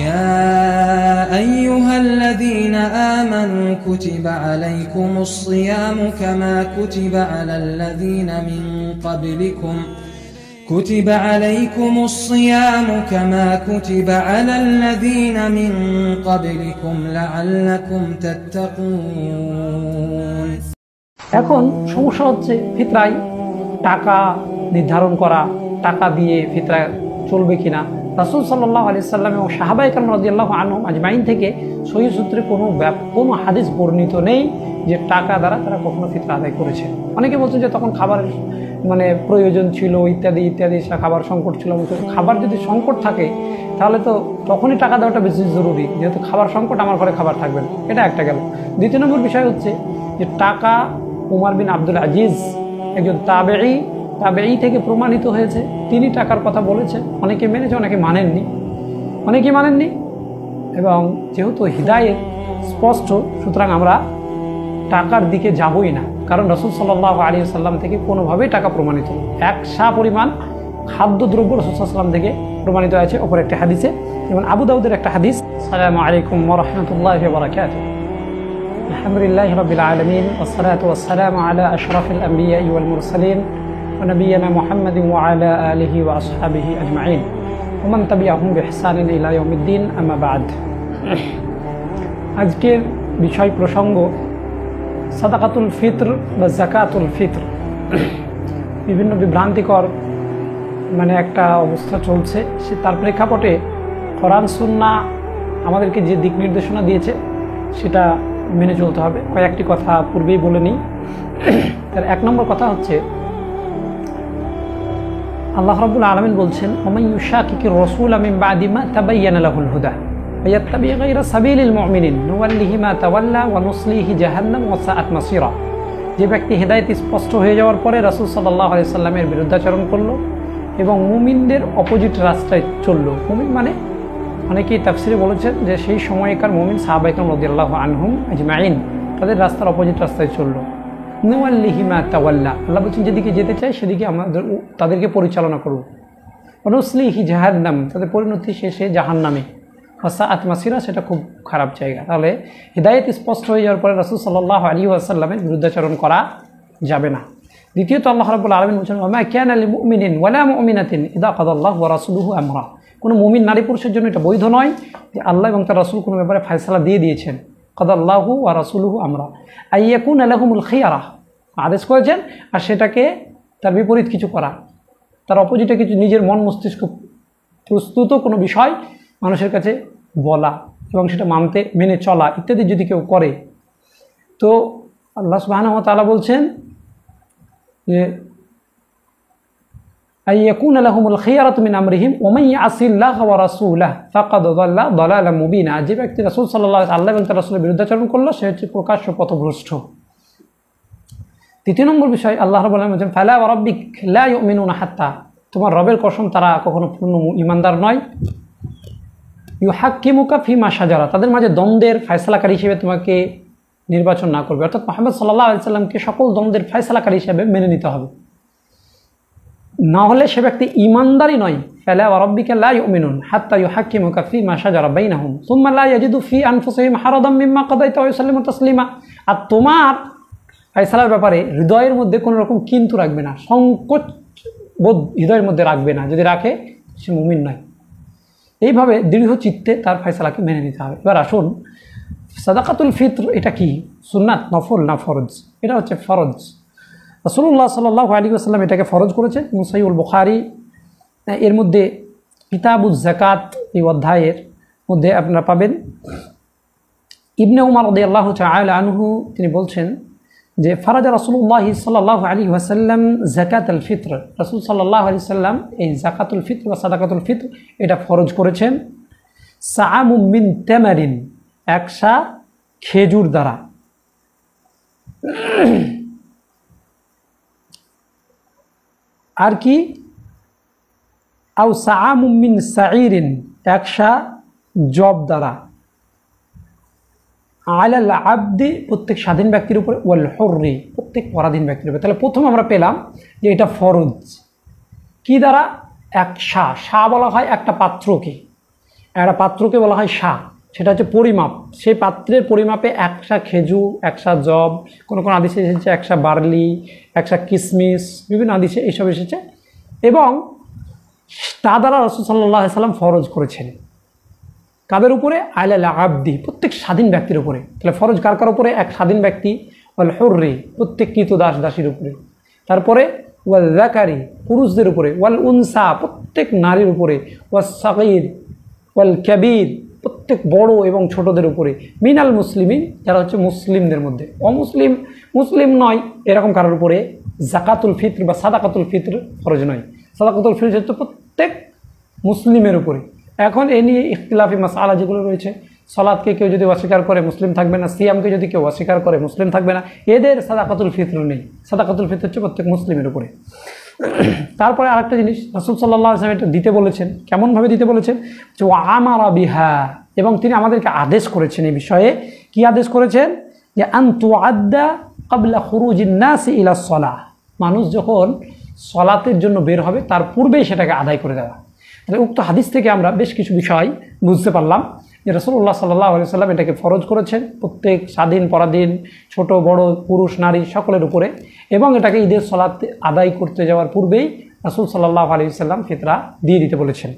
يا أيها الذين آمنوا كتب عليكم الصيام كما كتب على الذين من قبلكم كتب عليكم الصيام كما كتب على الذين من قبلكم لعلكم تتقون এখন সমস্যা হচ্ছে ফিতরায় টাকা নির্ধারণ করা টাকা দিয়ে ফিতরা চলবে কিনা রাসুল সাল্লাহ আলি সাল্লাম এবং সাহাবাই কালাম রাজিয়াল্লাহ আনহম আজমাইন থেকে সহি সূত্রে কোনো কোনো হাদিস বর্ণিত নেই যে টাকা দ্বারা তারা কখনো ফিতরা আদায় করেছে। অনেকে বলছেন যে তখন খাবারের মানে প্রয়োজন ছিল, ইত্যাদি ইত্যাদি খাবার সংকট ছিল। খাবার যদি সংকট থাকে, তাহলে তো তখনই টাকা দেওয়াটা বেশি জরুরি। যেহেতু খাবার সংকট, আমার ঘরে খাবার থাকবে না। এটা একটা গেল। দ্বিতীয় নম্বর বিষয় হচ্ছে যে টাকা উমার বিন আব্দুল আজিজ একজন তাবেই তাবেই থেকে প্রমাণিত হয়েছে, তিনি টাকার কথা বলেছেন। অনেকে মেনেছে, অনেকে মানেননি। অনেকে মানেননি। এবং যেহেতু হৃদায়ত স্পষ্ট, সুতরাং আমরা টাকার দিকে যাবই না। কারণ রসুল সাল্লাহ আলী সাল্লাম থেকে কোনোভাবেই টাকা প্রমাণিত এক সা পরিমাণ খাদ্যদ্রব্য রসুলাম থেকে প্রমাণিত হয়েছে ওপর একটা হাদিসে। যেমন আবুদাউদের একটা হাদিস, সালাম আলাইকুম রহমতুল্লাহ আলহামদুলিল্লাহ রবিল আলমিন আলা আশরফুল আমিয়া ইউল মুরসালিন। ونبينا محمد وعلى آله وأصحابه أجمعين ومن تبعهم بإحسان إلى يوم الدين أما بعد আজকের বিষয় প্রসঙ্গ সাদাকাতুল ফিত্র বা জাকাতুল ফিত্র বিভিন্ন বিভ্রান্তিকর মানে একটা অবস্থা চলছে সে তার প্রেক্ষাপটে কোরআন সুন্না আমাদেরকে যে দিক নির্দেশনা দিয়েছে সেটা মেনে চলতে হবে কয়েকটি কথা পূর্বেই বলে নিই তার এক নম্বর কথা হচ্ছে আল্লাহ রবুল আলমিন বলছেন ওমাইউশা কি রসুল আমিম বাদিমা তাবাইয়ান আলাহুল হুদা ويتبع غير سبيل المؤمنين نوله ما تولى ونصليه جهنم وساءت مصيرا যে ব্যক্তি হেদায়ত স্পষ্ট হয়ে যাওয়ার পরে রাসুল সাল্লাহ আলি সাল্লামের বিরুদ্ধাচরণ করলো এবং মুমিনদের অপোজিট রাস্তায় চললো মুমিন মানে অনেকেই তাফসিরে বলেছেন যে সেই সময়কার মুমিন সাহাবাইকাম রদিয়াল্লাহ আনহুম আজমাইন তাদের রাস্তার অপোজিট রাস্তায় চললো নেওয়াল্লিহিমা তাওয়াল্লা। আল্লাহ বলছেন, যেদিকে যেতে চায় সেদিকে আমাদের তাদেরকে পরিচালনা করব। অনুসলিহি জাহান্নাম, তাদের পরিণতি শেষে জাহান্নামে। হসা আতমাসিরা সেটা খুব খারাপ জায়গা। তাহলে হৃদায়ত স্পষ্ট হয়ে যাওয়ার পরে রসুল সাল্লাহ আলী আসাল্লামের বিরুদ্ধাচরণ করা যাবে না। দ্বিতীয়ত আল্লাহ রাবুল আলমিন বলছেন ওমা ক্যান আলী মুমিনিন ওয়ালা মুমিনাতিন ইদা কদাল্লাহ ওয়া রাসুলুহু আমরা। কোনো মুমিন নারী পুরুষের জন্য এটা বৈধ নয় যে আল্লাহ এবং তার রাসুল কোনো ব্যাপারে ফয়সলা দিয়ে দিয়েছেন। কদাল্লাহু ওয়া রাসুলুহু আমরা। আইয়াকুন আলহমুল খিয়ারা। আদেশ করেছেন, আর সেটাকে তার বিপরীত কিছু করা। তার অপোজিটে কিছু নিজের মন মস্তিষ্ক প্রস্তুত কোনো বিষয় মানুষের কাছে বলা এবং সেটা মানতে, মেনে চলা ইত্যাদি যদি কেউ করে। তো আল্লাহ সুবাহান তালা বলছেন যে আইয়াকুন আলহমুল খিয়ারত মিন আমরিহিম ওমাই আসিল্লাহ ওয়া রাসূলাহ ফাকাদ দাল্লা দালালা মুবিনা যে ব্যক্তি রাসূল সাল্লাল্লাহু আল্লাহ এবং তার রাসূলের বিরুদ্ধাচরণ করল, সে হচ্ছে প্রকাশ্য পথভ্রষ্ট। তৃতীয় নম্বর বিষয়, আল্লাহ রব আলম বলছেন, ফালা রব্বিক লা ইউমিনুনা হাত্তা. তোমার রবের কসম, তারা কখনো পূর্ণ ইমানদার নয়। ইউ হাক্কিমুকা ফি মাসাজারা তাদের মাঝে দ্বন্দ্বের ফয়সলাকারী হিসেবে তোমাকে নির্বাচন না করবে। অর্থাৎ মোহাম্মদ সাল্লাহ আলাইসাল্লামকে সকল দ্বন্দ্বের ফয়সলাকারী হিসেবে মেনে নিতে হবে। না হলে সে ব্যক্তি ইমানদারই নয়। ফেলা রব্বিকে লা ইউমিনুন হাত্তা ইউ হাক্কিমুকা ফি মাসাজারা বাইনাহুম। সুম্মা লা ইয়াজিদু ফি আনফুসিহিম হারাদাম মিম্মা কাদাইতা ওয়া ইউসাল্লিমু তাসলিমা। আর তোমার ফয়সালার ব্যাপারে হৃদয়ের মধ্যে কোনো রকম কিন্তু রাখবে না, সংকোচ বোধ হৃদয়ের মধ্যে রাখবে না। যদি রাখে, সে মুমিন নয়। এইভাবে দৃঢ় চিত্তে তার ফয়সালাকে মেনে নিতে হবে। এবার আসুন, সাদাকাতুল ফিত্র এটা কি? সুন্নাত নফল না ফরজ? এটা হচ্ছে ফরজ। রসুল্লাহ সাল্লাহ আলী আসাল্লাম এটাকে ফরজ করেছে মুসাইউল বুখারি এর মধ্যে কিতাবুজ জাকাত এই অধ্যায়ের মধ্যে আপনারা পাবেন। ইবনে উমার রদি আল্লাহ চাল আনহু, তিনি বলছেন যে, ফারাজা রসুল্লাহ সাল্লাহ আলী ওয়াসাল্লাম জাকাত আল ফিত্র। রসুল সাল্লাহ আলি সাল্লাম এই জাকাতুল ফিত্র বা সাদাকাতুল ফিত্র এটা ফরজ করেছেন। সামুমিন তেমারিন, একসা খেজুর দ্বারা। আর কি? আউ সামুমিন সাইরিন একসা জব দ্বারা। আলাল আব্দি, প্রত্যেক স্বাধীন ব্যক্তির উপরে, ওয়াল হর্রি, প্রত্যেক পরাধীন ব্যক্তির উপরে। তাহলে প্রথম আমরা পেলাম যে এটা ফরজ। কি দ্বারা? এক সা সা বলা হয় একটা পাত্রকে। একটা পাত্রকে বলা হয় শাহ সেটা হচ্ছে পরিমাপ। সেই পাত্রের পরিমাপে একশা খেজুর, একশা জব কোনো কোনো আদিশে এসেছে একশা বার্লি, একশা কিসমিস, বিভিন্ন আদিশে এইসব এসেছে। এবং তা দ্বারা রসুল সাল্লাহ সাল্লাম ফরজ করেছেন। কাদের উপরে? আইলাল আবদি প্রত্যেক স্বাধীন ব্যক্তির উপরে। তাহলে ফরজ কার কার উপরে? এক স্বাধীন ব্যক্তি ওয়াল হর্রে প্রত্যেক কৃত দাস দাসীর উপরে। তারপরে ওয়াল জাকারি পুরুষদের উপরে। ওয়াল উনসা প্রত্যেক নারীর উপরে। ওয়াল সাকির ওয়াল ক্যাবির প্রত্যেক বড় এবং ছোটদের উপরে। মিনাল মুসলিমিন যারা হচ্ছে মুসলিমদের মধ্যে। অমুসলিম, মুসলিম নয়, এরকম কারোর উপরে জাকাতুল ফিত্র বা সাদাকাতুল ফিত্র ফরজ নয়। সাদাকাতুল ফিত্র হচ্ছে প্রত্যেক মুসলিমের উপরে। এখন এ নিয়ে ইখতিলাফি মাসালা যেগুলো রয়েছে, সলাদকে কেউ যদি অস্বীকার করে মুসলিম থাকবে না, সিয়ামকে যদি কেউ অস্বীকার করে মুসলিম থাকবে না, এদের সাদাকাতুল ফিত্র নেই। সাদাকাতুল ফিত্র হচ্ছে প্রত্যেক মুসলিমের উপরে। তারপরে আরেকটা জিনিস, রাসুল সাল্লাহ আসলাম এটা দিতে বলেছেন। কেমনভাবে দিতে বলেছেন? যে ও আমারা বিহা এবং তিনি আমাদেরকে আদেশ করেছেন এই বিষয়ে। কি আদেশ করেছেন? যে আন্তু আদা কাবলা খুরুজিন্নাস ইলা সলা মানুষ যখন সলাতের জন্য বের হবে, তার পূর্বেই সেটাকে আদায় করে দেওয়া। তাহলে উক্ত হাদিস থেকে আমরা বেশ কিছু বিষয় বুঝতে পারলাম যে রসুল্লাহ সাল্লাহ আলি সাল্লাম এটাকে ফরজ করেছেন প্রত্যেক স্বাধীন পরাধীন, ছোট, বড়, পুরুষ, নারী সকলের উপরে এবং এটাকে ঈদের সলাত আদায় করতে যাওয়ার পূর্বেই রসুল সাল্লাহ আলি সাল্লাম ফিতরা দিয়ে দিতে বলেছেন।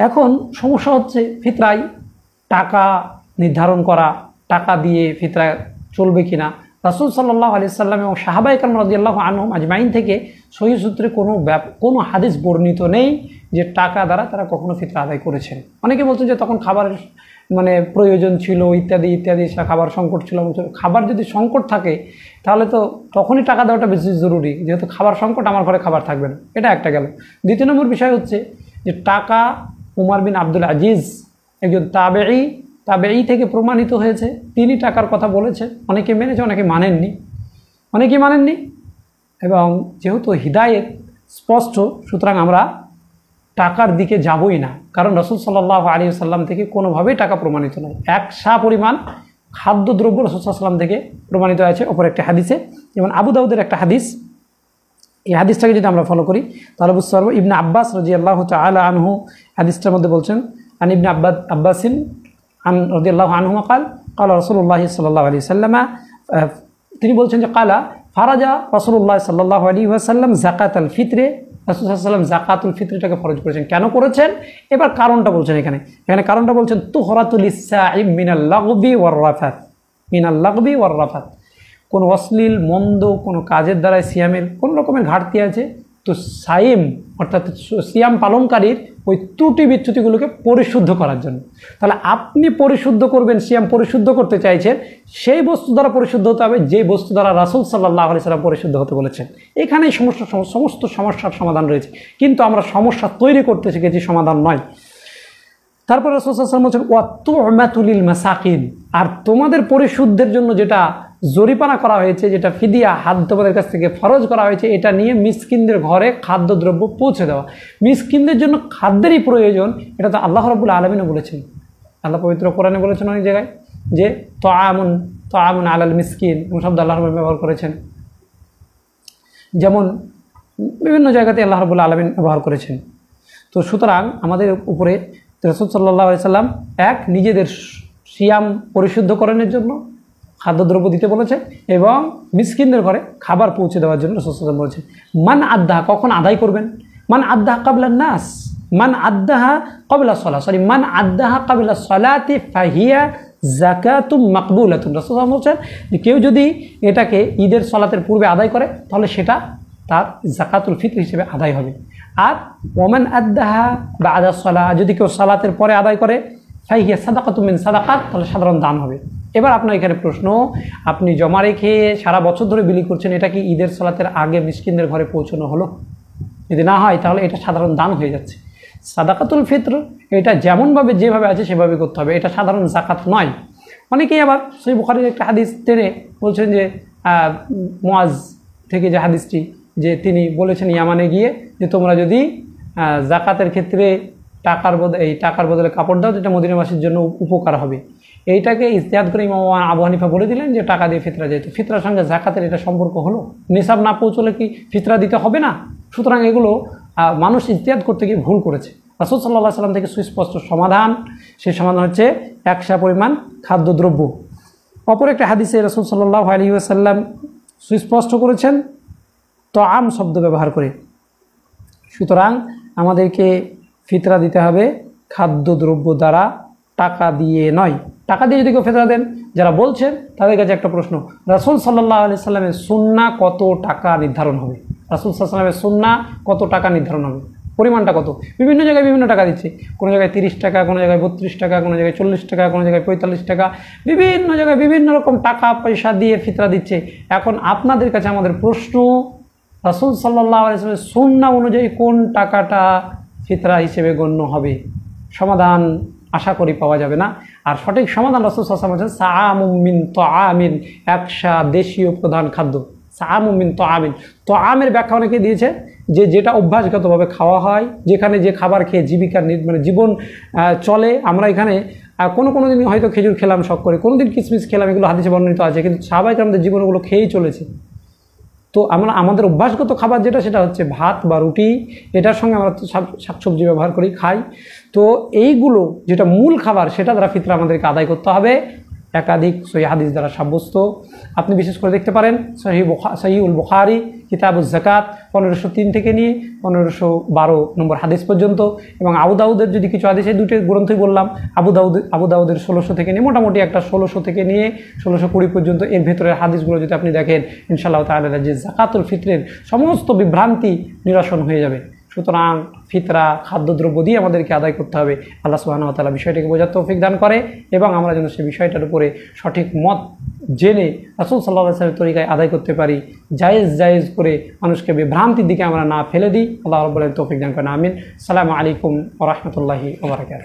এখন সমস্যা হচ্ছে ফিতরাই টাকা নির্ধারণ করা, টাকা দিয়ে ফিতরা চলবে কিনা। রাসুল সাল্লাহ আলি সাল্লাম এবং সাহাবাই কালাম রাজিয়াল্লাহ আনহম আজমাইন থেকে সহি সূত্রে কোনো ব্যাপ, কোনো হাদিস বর্ণিত নেই যে টাকা দ্বারা তারা কখনো ফিতরা আদায় করেছেন। অনেকে বলছেন যে তখন খাবারের মানে প্রয়োজন ছিল, ইত্যাদি ইত্যাদি খাবার সংকট ছিল। খাবার যদি সংকট থাকে, তাহলে তো তখনই টাকা দেওয়াটা বেশি জরুরি। যেহেতু খাবার সংকট, আমার ঘরে খাবার থাকবে না। এটা একটা গেল। দ্বিতীয় নম্বর বিষয় হচ্ছে যে টাকা উমার বিন আব্দুল আজিজ একজন তাবেই তাবেই থেকে প্রমাণিত হয়েছে। তিনি টাকার কথা বলেছে। অনেকে মেনেছে, অনেকে মানেননি। অনেকেই মানেননি। এবং যেহেতু হৃদায়ত স্পষ্ট, সুতরাং আমরা টাকার দিকে যাবই না। কারণ রসুল সাল্লাহ আলী সাল্লাম থেকে কোনোভাবেই টাকা প্রমাণিত নয়। এক সা পরিমাণ খাদ্যদ্রব্য রসুল সাল্লাম থেকে প্রমাণিত আছে অপর একটা হাদিসে, যেমন আবু দাউদের একটা হাদিস এই হাদিসটাকে যদি আমরা ফলো করি, তাহলে বুঝতে পারব ইবনে আব্বাস রাজি আল্লাহ তালা আনহু হাদিসটার মধ্যে বলছেন, আন ইবনে আব্বাদ, আব্বাসিন আন রদি আল্লাহ আনহু কাল কাল রসুল্লাহ সাল্লাহ আলী সাল্লামা তিনি বলছেন যে কালা, ফারাজা রসুল্লাহ সাল্লাহ আলী ওয়াসাল্লাম জাকাত আল ফিতরে রাসুলসাল্লাম জাকাতুল ফিতরিটাকে ফরজ করেছেন। কেন করেছেন? এবার কারণটা বলছেন এখানে। এখানে কারণটা বলছেন তুহরাতুল ইসাইম মিনাল লাগবি ওয়ার রাফাত মিনাল ওয়ার রাফাত কোনো অশ্লীল, মন্দ, কোনো কাজের দ্বারাই সিয়ামের কোনো রকমের ঘাটতি আছে? তো সাইম, অর্থাৎ সিয়াম পালনকারীর ওই ত্রুটি বিচ্যুতিগুলোকে পরিশুদ্ধ করার জন্য। তাহলে আপনি পরিশুদ্ধ করবেন, সিয়াম পরিশুদ্ধ করতে চাইছেন, সেই বস্তু দ্বারা পরিশুদ্ধ হতে হবে যে বস্তু দ্বারা রাসুল সাল্লাহ আলি সাল্লাম পরিশুদ্ধ হতে বলেছেন। এখানেই সমস্যা সমস্ত সমস্যার সমাধান রয়েছে। কিন্তু আমরা সমস্যা তৈরি করতে শিখেছি, সমাধান নয়। তারপর রসুলাম বলছেন ওয়াতুলিল মাসাকিন। আর তোমাদের পরিশুদ্ধের জন্য যেটা জরিপানা করা হয়েছে, যেটা ফিদিয়া হাত তোমাদের কাছ থেকে ফরজ করা হয়েছে, এটা নিয়ে মিসকিনদের ঘরে খাদ্যদ্রব্য পৌঁছে দেওয়া। মিসকিনদের জন্য খাদ্যেরই প্রয়োজন, এটা তো আল্লাহ রবুল আলমিনও বলেছেন। আল্লাহ পবিত্র কোরআনে বলেছেন অনেক জায়গায় যে তো আমন তো আমন আলাল মিসকিন শব্দ আল্লাহ রব ব্যবহার করেছেন। যেমন, বিভিন্ন জায়গাতে আল্লাহ রবুল আলমিন ব্যবহার করেছেন। তো সুতরাং আমাদের উপরে রসদ সাল্লাহ সাল্লাম এক নিজেদের সিয়াম পরিশুদ্ধকরণের জন্য খাদ্যদ্রব্য দিতে বলেছে এবং মিসকিনদের ঘরে খাবার পৌঁছে দেওয়ার জন্য রসদ বলেছে মান আদাহা কখন আদায় করবেন? মান আদাহা কাবলা নাস মান আদাহা কবলা সলা সরি মান আদাহা কাবলা সলাতে ফাহিয়া জাকাতুম মাকবুলাতুম রসদ বলছেন যে কেউ যদি এটাকে ঈদের সলাতের পূর্বে আদায় করে, তাহলে সেটা তার জাকাতুল ফিত্র হিসেবে আদায় হবে। আর ওমান আদাহা বা আদা সলা যদি কেউ সালাতের পরে আদায় করে ফাইহিয়া সাদাকাতুমিন সাদাকাত তাহলে সাধারণ দান হবে। এবার আপনার এখানে প্রশ্ন, আপনি জমা রেখে সারা বছর ধরে বিলি করছেন, এটা কি ঈদের সালাতের আগে মিসকিনদের ঘরে পৌঁছানো হলো? যদি না হয়, তাহলে এটা সাধারণ দান হয়ে যাচ্ছে। সাদাকাতুল ফিত্র, এটা যেমনভাবে যেভাবে আছে, সেভাবে করতে হবে। এটা সাধারণ জাকাত নয়। অনেকেই আবার সেই বুখারির একটা হাদিস টেনে বলছেন যে মোয়াজ থেকে যে হাদিসটি, যে তিনি বলেছেন ইয়ামানে গিয়ে যে তোমরা যদি জাকাতের ক্ষেত্রে টাকার বদলে, এই টাকার বদলে কাপড় দাও, যেটা মদিনাবাসীর জন্য উপকার হবে। এইটাকে ইতিহাদ করে ইমাম আবু হানিফা বলে দিলেন যে টাকা দিয়ে ফিতরা যেত ফিতরার সঙ্গে জাকাতের এটা সম্পর্ক হলো। নিসাব না পৌঁছলে কি ফিতরা দিতে হবে না? সুতরাং এগুলো মানুষ ইতিহাদ করতে গিয়ে ভুল করেছে। রাসুল সাল্লাহ সাল্লাম থেকে সুস্পষ্ট সমাধান। সেই সমাধান হচ্ছে একশা পরিমাণ খাদ্যদ্রব্য। অপর একটা হাদিসে রসুল সাল্লাহ আলী আসাল্লাম সুস্পষ্ট করেছেন তো আম শব্দ ব্যবহার করে। সুতরাং আমাদেরকে ফিতরা দিতে হবে খাদ্যদ্রব্য দ্বারা। টাকা দিয়ে নয়। টাকা দিয়ে যদি কেউ ফেতরা দেন, যারা বলছেন, তাদের কাছে একটা প্রশ্ন। রাসুল সাল্লাহ আলি সাল্লামের সুন্না কত টাকা নির্ধারণ হবে? রাসুল সাল্লামের সুন্না কত টাকা নির্ধারণ হবে? পরিমাণটা কত? বিভিন্ন জায়গায় বিভিন্ন টাকা দিচ্ছে। কোনো জায়গায় তিরিশ টাকা, কোনো জায়গায় বত্রিশ টাকা, কোনো জায়গায় চল্লিশ টাকা, কোনো জায়গায় পঁয়তাল্লিশ টাকা। বিভিন্ন জায়গায় বিভিন্ন রকম টাকা পয়সা দিয়ে ফিতরা দিচ্ছে। এখন আপনাদের কাছে আমাদের প্রশ্ন, রাসুল সাল্লাহ আলিয়াল্লামের সুন্না অনুযায়ী কোন টাকাটা ফিতরা হিসেবে গণ্য হবে? সমাধান আশা করি পাওয়া যাবে না। আর সঠিক সমাধান রাসুল সাল্লাম হচ্ছেন সাআমিন তো আমিন একশা দেশীয় প্রধান খাদ্য। সাআমিন তো আমিন তো আমের ব্যাখ্যা অনেকে দিয়েছে যে যেটা অভ্যাসগতভাবে খাওয়া হয়, যেখানে যে খাবার খেয়ে জীবিকার নি- মানে জীবন চলে। আমরা এখানে কোনো কোনো দিন হয়তো খেজুর খেলাম, শখ করে। কোনো দিন কিসমিস খেলাম, এগুলো হাদিসে বর্ণিত আছে। কিন্তু স্বাভাবিক আমাদের জীবনগুলো খেয়েই চলেছে। তো আমরা, আমাদের অভ্যাসগত খাবার যেটা, সেটা হচ্ছে ভাত বা রুটি। এটার সঙ্গে আমরা শাকসবজি ব্যবহার করি, খাই। তো এইগুলো যেটা মূল খাবার, সেটা দ্বারা ফিতরা আমাদেরকে আদায় করতে হবে। একাধিক সহি হাদিস দ্বারা সাব্যস্ত। আপনি বিশেষ করে দেখতে পারেন সহি সহিউল বুখারি কিতাবুল জাকাত পনেরোশো তিন থেকে নিয়ে পনেরোশো বারো নম্বর হাদিস পর্যন্ত এবং আবু দাউদের যদি কিছু হাদিস এই দুটো গ্রন্থই বললাম, আবু দাউদ, আবু দাউদের ষোলোশো থেকে নিয়ে মোটামুটি একটা ষোলোশো থেকে নিয়ে ষোলোশো কুড়ি পর্যন্ত এর ভেতরের হাদিসগুলো যদি আপনি দেখেন, ইনশাআল্লাহ তাআলা যে জাকাতুল ফিতরের সমস্ত বিভ্রান্তি নিরসন হয়ে যাবে। সুতরাং ফিতরা, খাদ্যদ্রব্য দিয়ে আমাদেরকে আদায় করতে হবে। আল্লাহ সুবাহ তালা বিষয়টিকে বোঝার তৌফিক দান করে এবং আমরা যেন সেই বিষয়টার উপরে সঠিক মত জেনে রাসুল সাল্লাহ সাহেবের তরিকায় আদায় করতে পারি। জায়েজ জায়েজ করে মানুষকে বিভ্রান্তির দিকে আমরা না ফেলে দিই। আল্লাহ রব্বুল তৌফিক দান করেন। আমিন। সালামু আলাইকুম ওরহমতুল্লাহি রহমতুল্লাহি ওবরাকাত